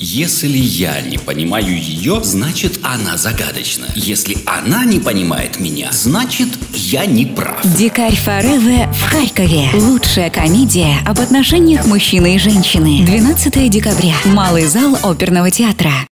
Если я не понимаю ее, значит она загадочна. Если она не понимает меня, значит я не прав. Дикарь Фореве в Харькове. Лучшая комедия об отношениях мужчины и женщины. 12 декабря. Малый зал оперного театра.